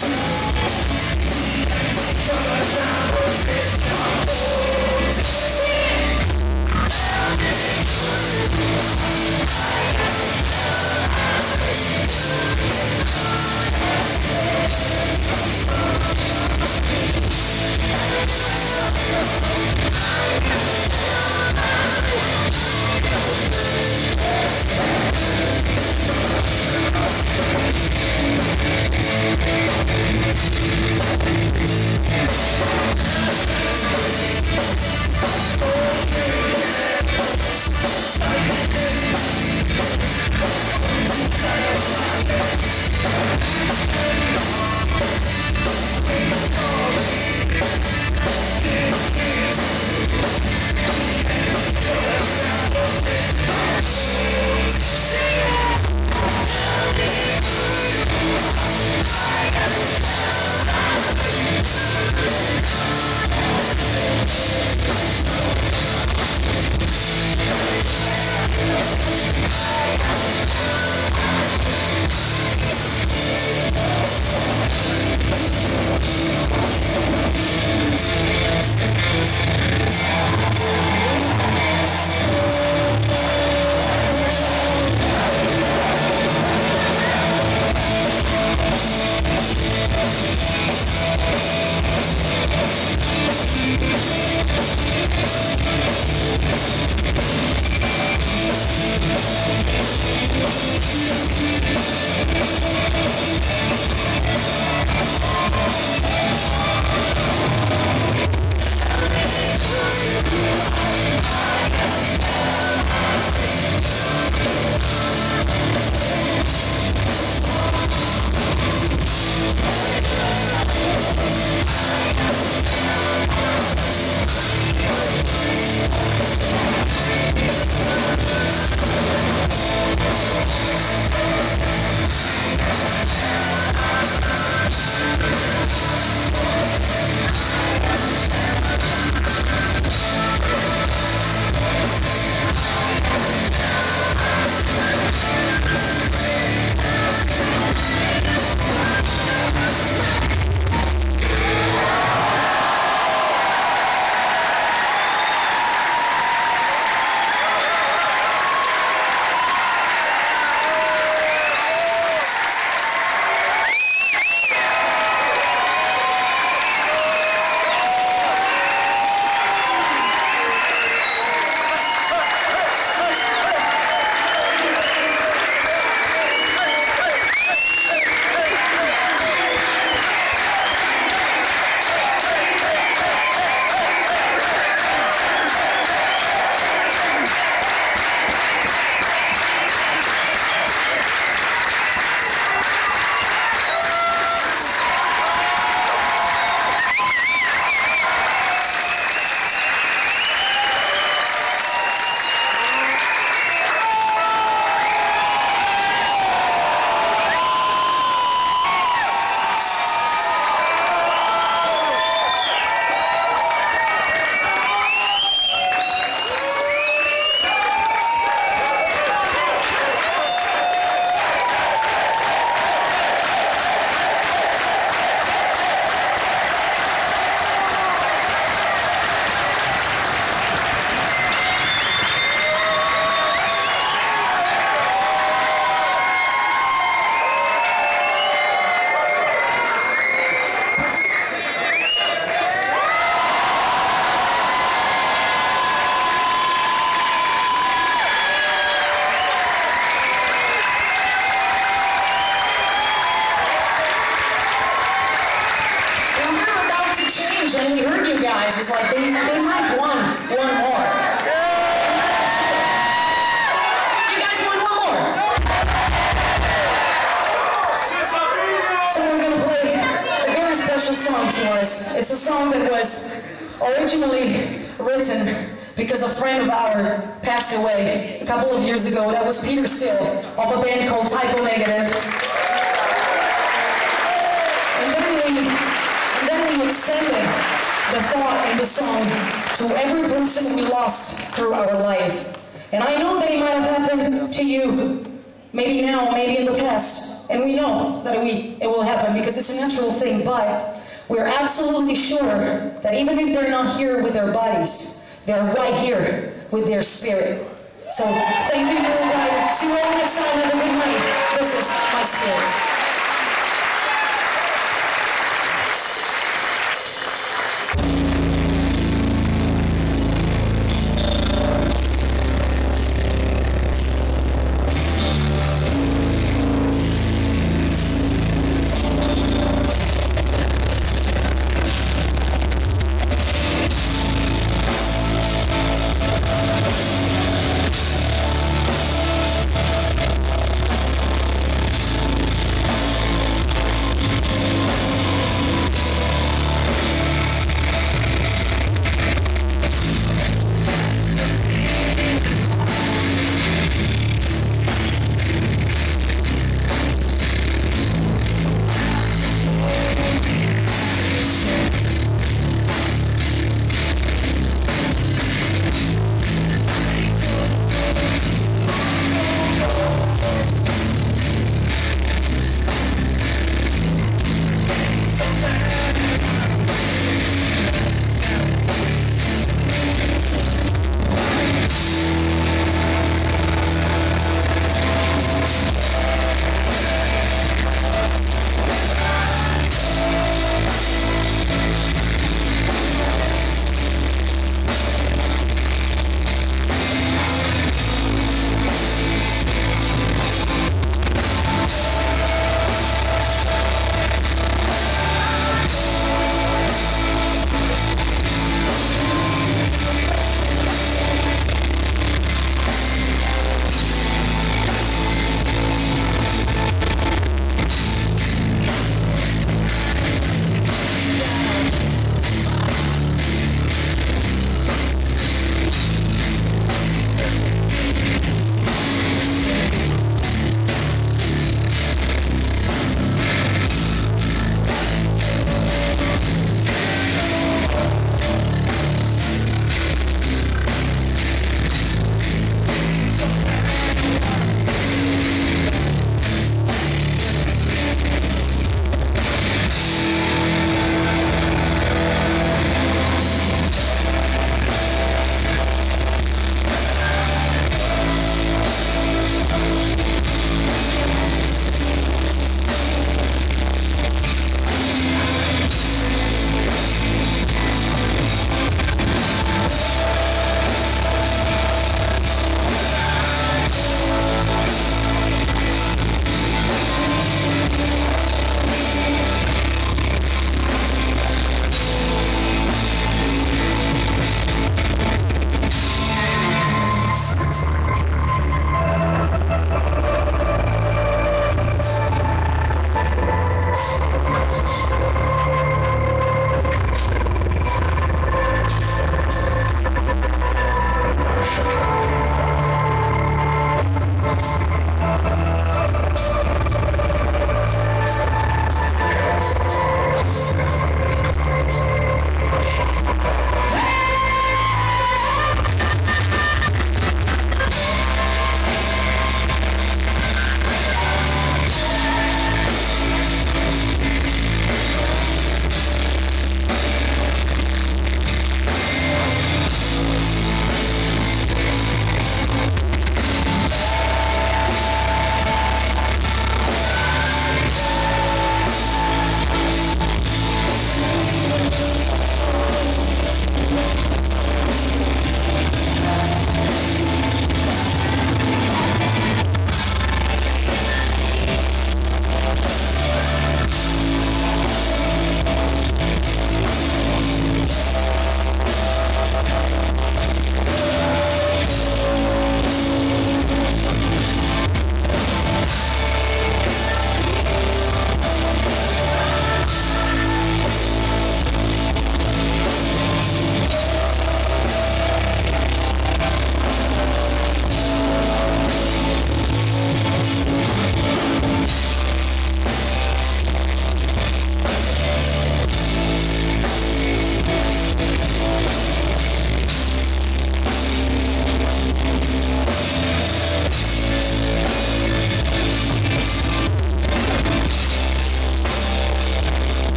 Christmas. Song to us. It's a song that was originally written because a friend of ours passed away a couple of years ago. That was Peter Steele of a band called Type O Negative. And then we, and then we extended the thought in the song to every person we lost through our life. And I know that it might have happened to you, maybe now, maybe in the past. And we know that we, it will happen because it's a natural thing, but we're absolutely sure that even if they're not here with their bodies, they're right here with their spirit. So thank you, everybody. See you all next time. Have a good night. This is my spirit.